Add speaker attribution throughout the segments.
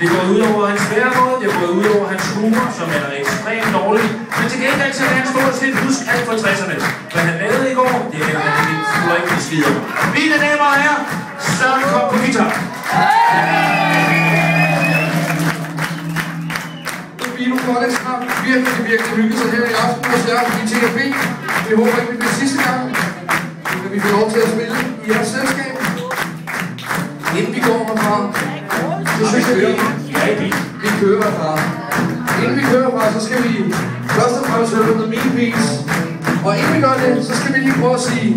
Speaker 1: Det går ud over hans væremåde, det går ud over hans humor, som er ekstremt dårlig. Men til gengæld så kan han stort set huske alt fra 60'erne. Hvad han lavede i går, det er han ikke skulle ikke skide. Mine damer og herrer, Søren Kopp på guitar.
Speaker 2: Bino Collins har virkelig, virkelig hygget sig her i aften hos jer i TFB. Vi håber ikke, det bliver sidste gang, at vi får lov til at spille i jeres selskab. Inden vi går herfra, synes jeg, vi,
Speaker 1: bil.
Speaker 2: vi kører herfra. Inden vi kører herfra, så skal vi først og fremmest høre The Mean Piece. Og inden vi gør det, så skal vi lige prøve at sige,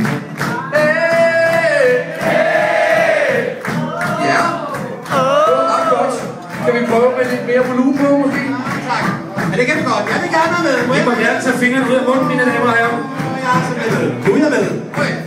Speaker 2: hey! Ja, det var ret godt. Kan vi prøve med lidt mere volumen på, måske?
Speaker 3: Ja, det kan vi godt. Jeg vil gerne være med. Må
Speaker 1: I
Speaker 3: jeg
Speaker 1: må gerne tage fingrene ud af munden, mine damer og herrer.
Speaker 3: Jeg er simpelthen med. Du er med.
Speaker 2: Okay.
Speaker 3: Jeg med, Søren.